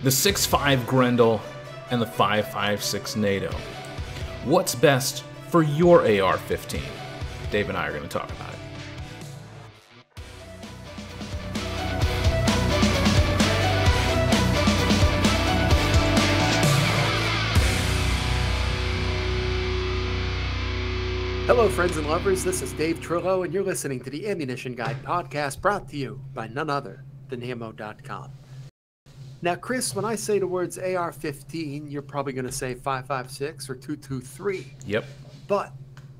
the 6.5 Grendel and the 5.56 NATO. What's best for your AR-15? Dave and I are going to talk about it. Hello, friends and lovers. This is Dave Trillo, and you're listening to the Ammunition Guide podcast brought to you by none other than ammo.com. Now, Chris, when I say the words AR 15, you're probably going to say 556 or 223. Yep. But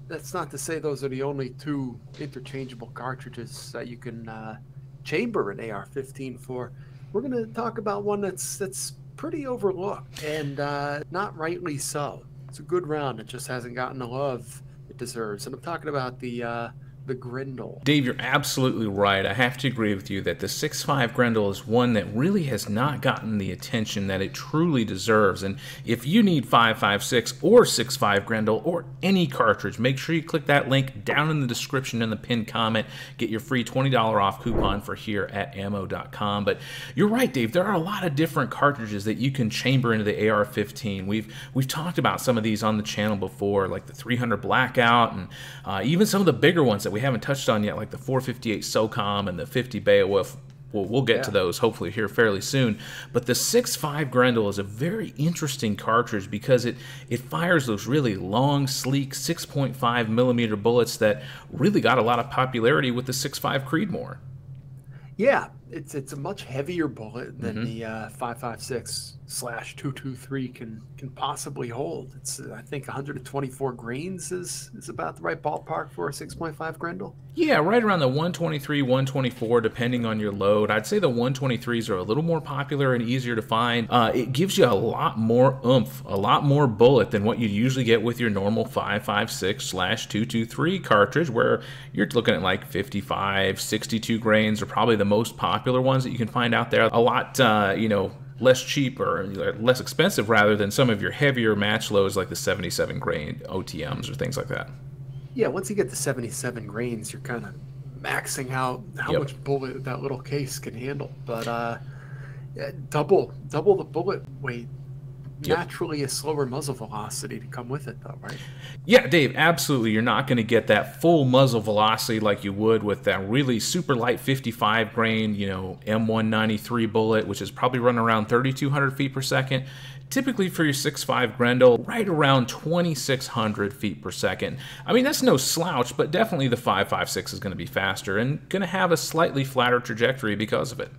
that's not to say those are the only two interchangeable cartridges that you can uh, chamber an AR 15 for. We're going to talk about one that's, that's pretty overlooked and uh, not rightly so. It's a good round. It just hasn't gotten the love it deserves. And I'm talking about the. Uh, the Grendel. Dave, you're absolutely right. I have to agree with you that the 6.5 Grendel is one that really has not gotten the attention that it truly deserves. And if you need 5.56 or 6.5 Grendel or any cartridge, make sure you click that link down in the description in the pinned comment. Get your free $20 off coupon for here at ammo.com. But you're right, Dave. There are a lot of different cartridges that you can chamber into the AR-15. We've we've talked about some of these on the channel before, like the 300 Blackout and uh, even some of the bigger ones that we we haven't touched on yet, like the 458 SOCOM and the 50 Beowulf. Well, we'll get yeah. to those hopefully here fairly soon. But the 6.5 Grendel is a very interesting cartridge because it, it fires those really long, sleek 6.5 millimeter bullets that really got a lot of popularity with the 6.5 Creedmoor. Yeah, it's it's a much heavier bullet than mm-hmm. the uh, 556 slash 223 can can possibly hold. It's I think 124 grains is is about the right ballpark for a 6.5 Grendel. Yeah, right around the 123, 124, depending on your load. I'd say the 123s are a little more popular and easier to find. Uh, it gives you a lot more oomph, a lot more bullet than what you usually get with your normal 556 slash 223 cartridge, where you're looking at like 55, 62 grains are probably the most popular ones that you can find out there. A lot, uh, you know, less cheap or less expensive rather than some of your heavier match loads like the 77 grain OTMs or things like that. Yeah, once you get the 77 grains, you're kind of maxing out how yep. much bullet that little case can handle. But uh, yeah, double double the bullet weight yep. naturally a slower muzzle velocity to come with it, though, right? Yeah, Dave, absolutely. You're not going to get that full muzzle velocity like you would with that really super light 55 grain, you know, M193 bullet, which is probably running around 3,200 feet per second. Typically for your 6.5 Grendel, right around 2,600 feet per second. I mean, that's no slouch, but definitely the 5.56 is going to be faster and going to have a slightly flatter trajectory because of it.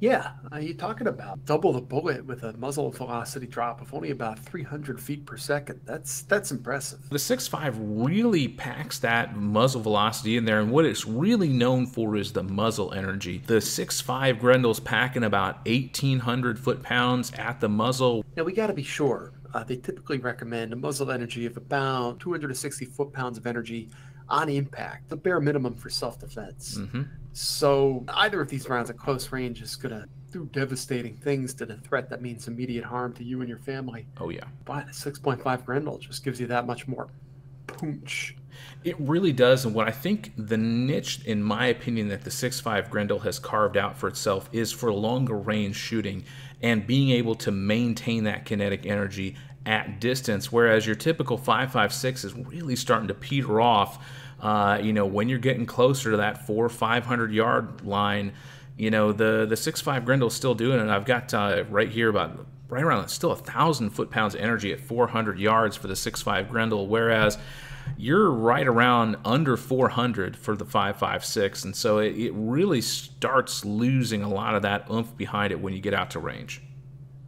Yeah, uh, you're talking about double the bullet with a muzzle velocity drop of only about 300 feet per second. That's that's impressive. The 6.5 really packs that muzzle velocity in there, and what it's really known for is the muzzle energy. The 6.5 Grendel's packing about 1,800 foot-pounds at the muzzle. Now we got to be sure. Uh, they typically recommend a muzzle energy of about 260 foot-pounds of energy on impact, the bare minimum for self-defense. Mm-hmm. So either of these rounds at close range is going to do devastating things to the threat that means immediate harm to you and your family. Oh yeah. But a 6.5 Grendel just gives you that much more punch. It really does, and what I think the niche, in my opinion, that the 6.5 Grendel has carved out for itself is for longer range shooting and being able to maintain that kinetic energy at distance, whereas your typical 5.56 is really starting to peter off uh, you know, when you're getting closer to that four or five hundred yard line, you know, the the five Grendel's still doing it. I've got uh, right here about right around still a thousand foot pounds of energy at 400 yards for the six five Grendel, whereas you're right around under 400 for the 556 and so it, it really starts losing a lot of that oomph behind it when you get out to range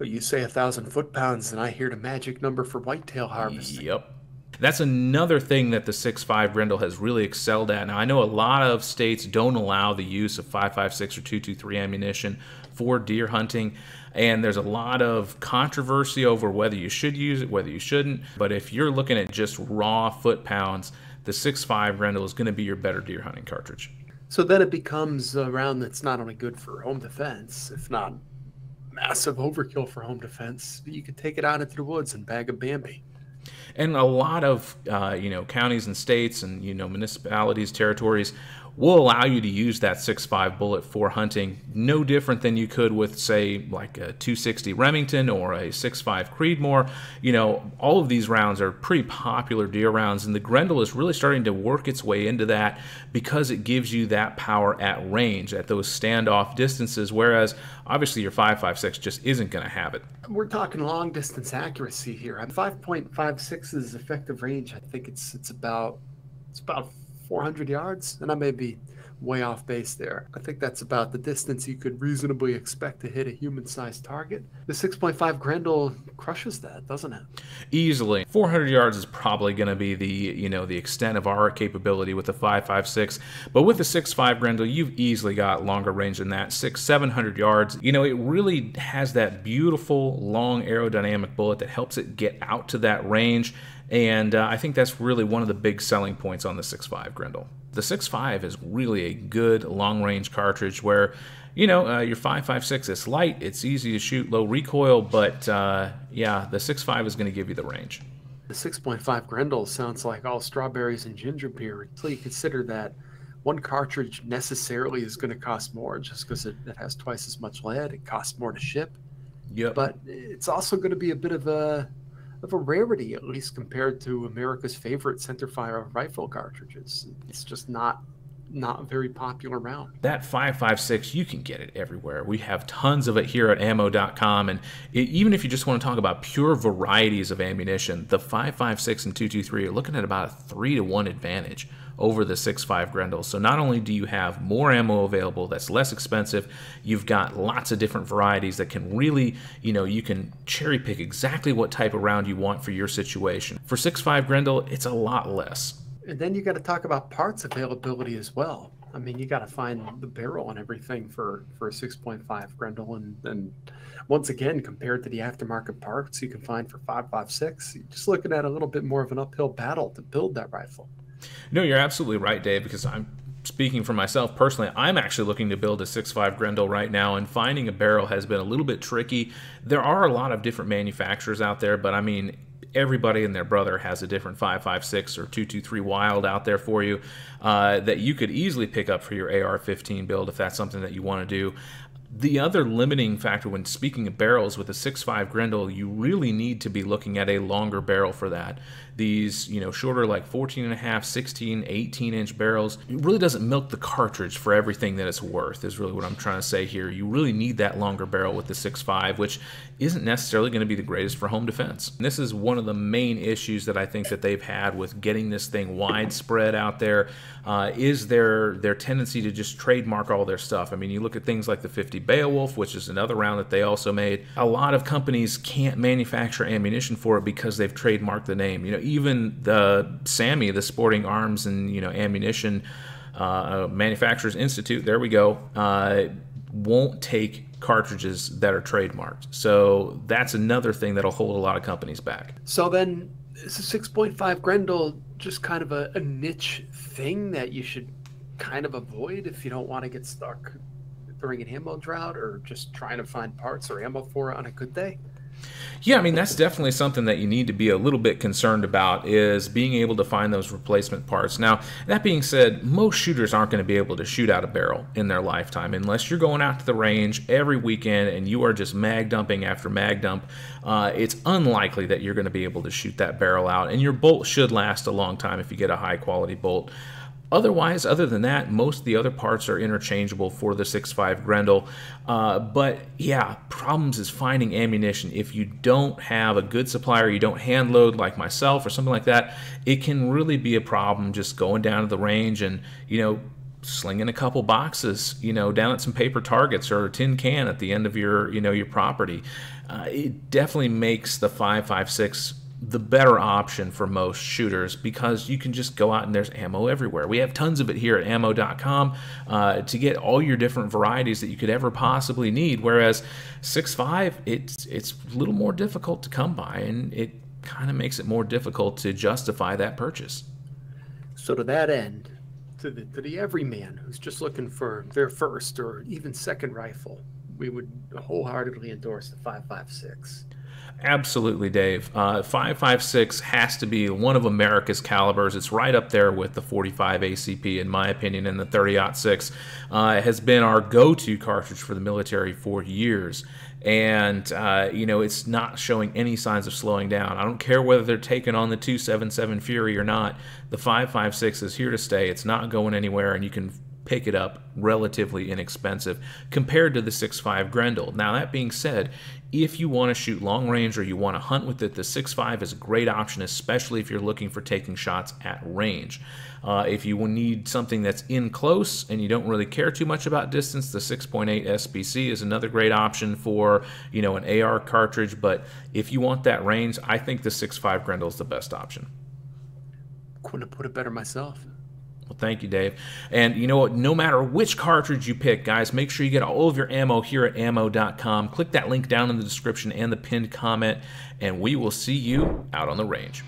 but you say a thousand foot pounds and i hear the magic number for whitetail harvesting yep that's another thing that the 6.5 Grendel has really excelled at. Now, I know a lot of states don't allow the use of 5.56 or 223 ammunition for deer hunting, and there's a lot of controversy over whether you should use it, whether you shouldn't. But if you're looking at just raw foot pounds, the 6.5 Grendel is going to be your better deer hunting cartridge. So then it becomes a round that's not only good for home defense, if not massive overkill for home defense, you could take it out into the woods and bag a Bambi. And a lot of uh, you know counties and states and you know municipalities territories will allow you to use that 6.5 bullet for hunting. No different than you could with, say, like a 260 Remington or a 6.5 Creedmoor. You know, all of these rounds are pretty popular deer rounds, and the Grendel is really starting to work its way into that because it gives you that power at range, at those standoff distances, whereas obviously your 5.56 just isn't going to have it. We're talking long distance accuracy here. 5.56 is effective range. I think it's it's about it's about 400 yards, and I may be way off base there. I think that's about the distance you could reasonably expect to hit a human-sized target. The 6.5 Grendel crushes that, doesn't it? Easily. 400 yards is probably going to be the, you know, the extent of our capability with the 5.56, but with the 6.5 Grendel, you've easily got longer range than that, 6 700 yards. You know, it really has that beautiful long aerodynamic bullet that helps it get out to that range and uh, I think that's really one of the big selling points on the 6.5 Grendel. The 6.5 is really a good long range cartridge where, you know, uh, your 5.56 is light, it's easy to shoot, low recoil, but uh, yeah, the 6.5 is going to give you the range. The 6.5 Grendel sounds like all strawberries and ginger beer until you consider that one cartridge necessarily is going to cost more just because it, it has twice as much lead. It costs more to ship. Yep. But it's also going to be a bit of a of a rarity, at least compared to America's favorite centerfire rifle cartridges. It's just not not very popular round. That 556, you can get it everywhere. We have tons of it here at ammo.com. And it, even if you just want to talk about pure varieties of ammunition, the 556 and 223 are looking at about a 3 to 1 advantage over the 6.5 Grendel. So not only do you have more ammo available that's less expensive, you've got lots of different varieties that can really, you know, you can cherry pick exactly what type of round you want for your situation. For 6.5 Grendel, it's a lot less. And then you got to talk about parts availability as well. I mean, you got to find the barrel and everything for for a 6.5 Grendel, and and once again, compared to the aftermarket parts you can find for 5.56, you're just looking at a little bit more of an uphill battle to build that rifle. No, you're absolutely right, Dave, because I'm speaking for myself personally, I'm actually looking to build a 6.5 Grendel right now, and finding a barrel has been a little bit tricky. There are a lot of different manufacturers out there, but I mean, everybody and their brother has a different 5.56 or 223 Wild out there for you uh, that you could easily pick up for your AR-15 build if that's something that you want to do. The other limiting factor when speaking of barrels with a 6.5 Grendel, you really need to be looking at a longer barrel for that these, you know, shorter like 14 and a half, 16, 18 inch barrels, it really doesn't milk the cartridge for everything that it's worth, is really what I'm trying to say here. You really need that longer barrel with the 6.5, which isn't necessarily going to be the greatest for home defense. And this is one of the main issues that I think that they've had with getting this thing widespread out there. Uh, is their their tendency to just trademark all their stuff. I mean, you look at things like the 50 Beowulf, which is another round that they also made. A lot of companies can't manufacture ammunition for it because they've trademarked the name. You know, even the SAAMI, the Sporting Arms and you know Ammunition uh, Manufacturers Institute, there we go, uh, won't take cartridges that are trademarked. So that's another thing that'll hold a lot of companies back. So then, is a 6.5 Grendel just kind of a, a niche thing that you should kind of avoid if you don't want to get stuck during an ammo drought or just trying to find parts or ammo for it on a good day? Yeah, I mean that's definitely something that you need to be a little bit concerned about is being able to find those replacement parts. Now, that being said, most shooters aren't going to be able to shoot out a barrel in their lifetime unless you're going out to the range every weekend and you are just mag dumping after mag dump. Uh, it's unlikely that you're going to be able to shoot that barrel out, and your bolt should last a long time if you get a high quality bolt. Otherwise, other than that, most of the other parts are interchangeable for the 6.5 Grendel. Uh, but yeah, problems is finding ammunition. If you don't have a good supplier, you don't hand load like myself or something like that, it can really be a problem just going down to the range and, you know, slinging a couple boxes, you know, down at some paper targets or a tin can at the end of your, you know, your property. Uh, it definitely makes the 5.56 the better option for most shooters because you can just go out and there's ammo everywhere. We have tons of it here at ammo.com uh, to get all your different varieties that you could ever possibly need. Whereas 6.5, it's it's a little more difficult to come by, and it kind of makes it more difficult to justify that purchase. So to that end, to the to the everyman who's just looking for their first or even second rifle, we would wholeheartedly endorse the 5.56. Absolutely, Dave. Uh, 5.56 has to be one of America's calibers. It's right up there with the 45 ACP, in my opinion, and the 30-06 uh, has been our go-to cartridge for the military for years. And, uh, you know, it's not showing any signs of slowing down. I don't care whether they're taking on the 277 Fury or not. The 5.56 is here to stay. It's not going anywhere, and you can pick it up relatively inexpensive compared to the 6.5 Grendel. Now, that being said, if you want to shoot long range or you want to hunt with it, the 6.5 is a great option, especially if you're looking for taking shots at range. Uh, if you need something that's in close and you don't really care too much about distance, the 6.8 SPC is another great option for you know an AR cartridge. But if you want that range, I think the 6.5 Grendel is the best option. Couldn't have put it better myself. Well, thank you, Dave. And you know what? No matter which cartridge you pick, guys, make sure you get all of your ammo here at ammo.com. Click that link down in the description and the pinned comment, and we will see you out on the range.